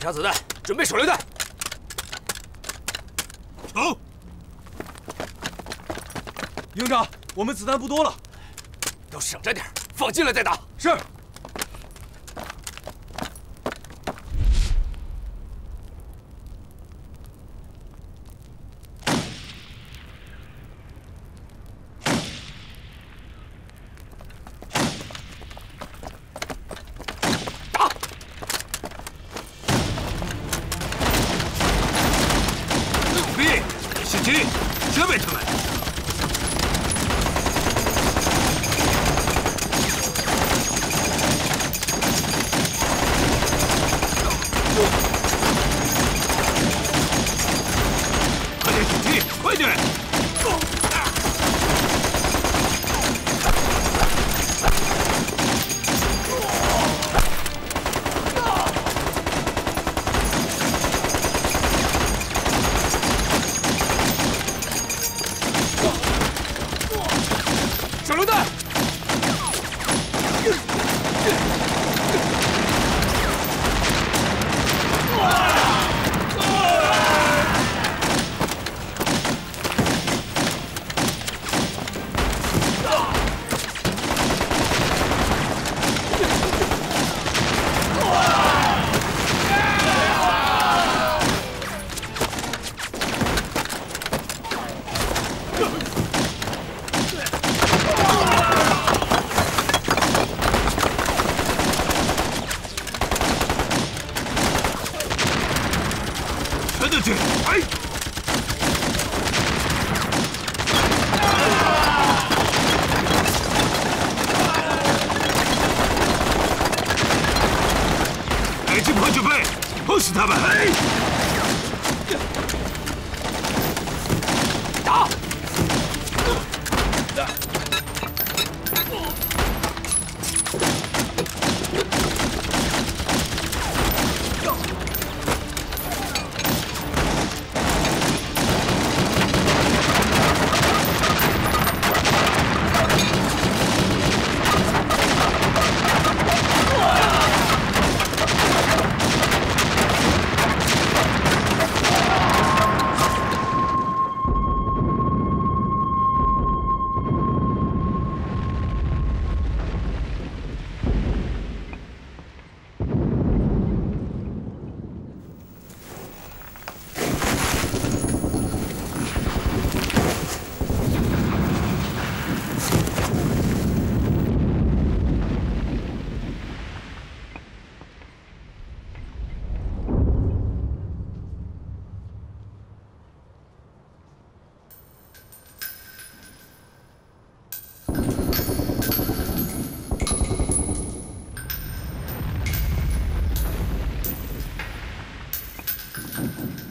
检查子弹，准备手榴弹。走。营长，我们子弹不多了，都省着点，放进来再打。是。准备准备轰死他们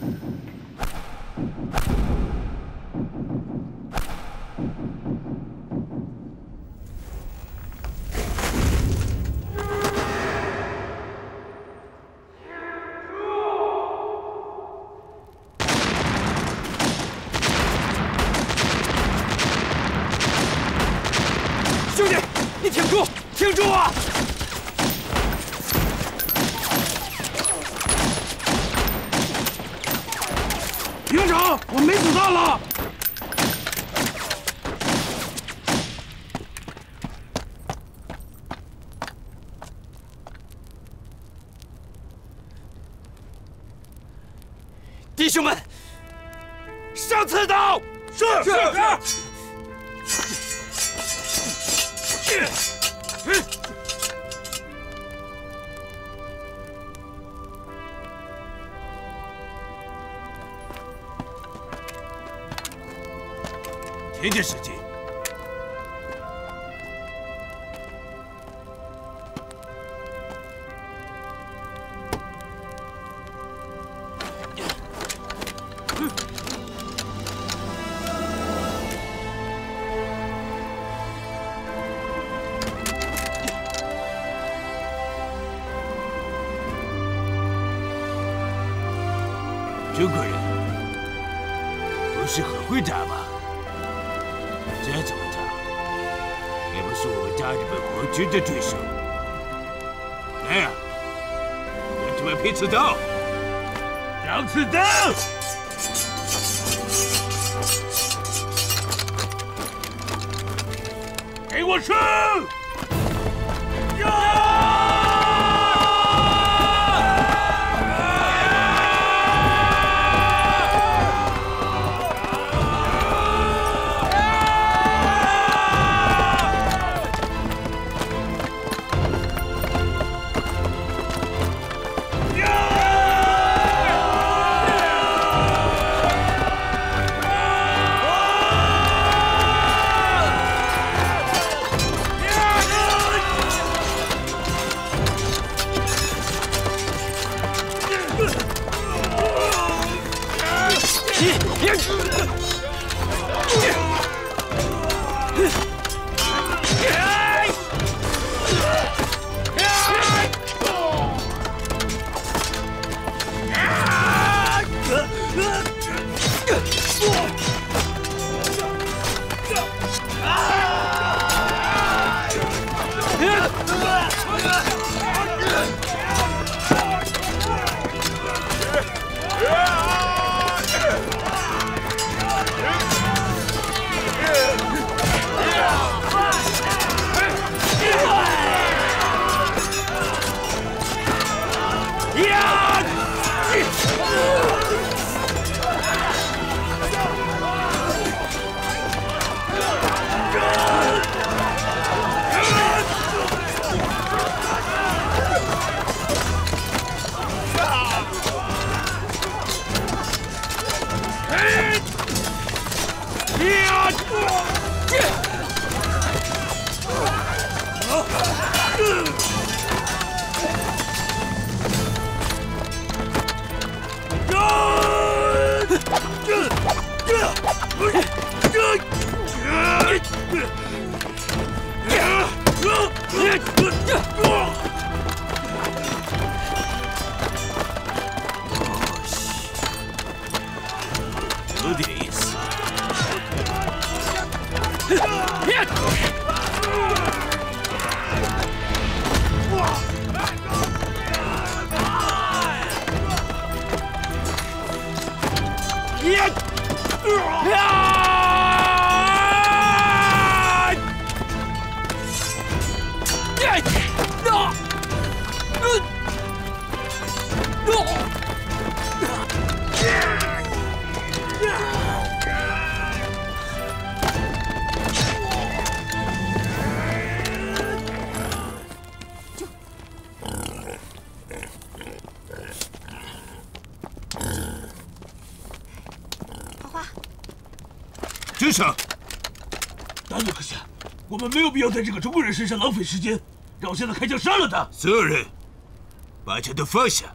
弟兄们，上刺刀！是是是。会打吗？再怎么打，也不是我们大日本皇军的对手。来呀啊，我准备劈刺刀，长刺刀，给我冲！吃！有 Get! 住手！大佐阁下，我们没有必要在这个中国人身上浪费时间，让我现在开枪杀了他。所有人，把枪都放下。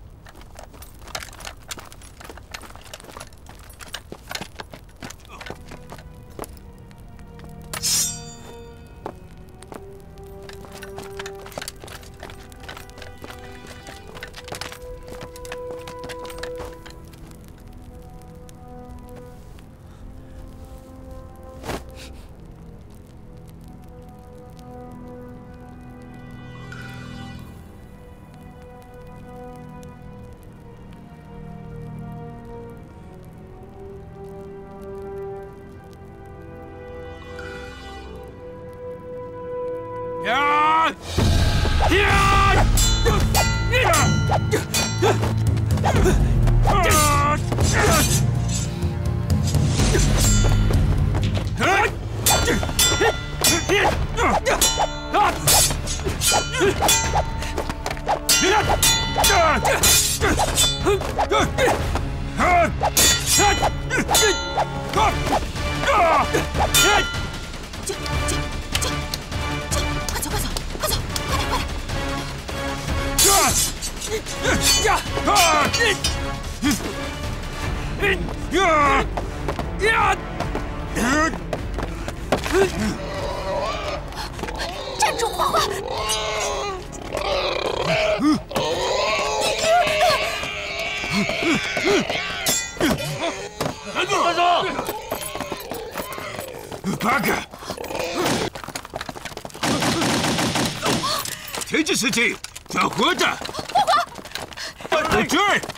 呀！站住，花花！站住！站住！八个！停止射击，抓活的！追！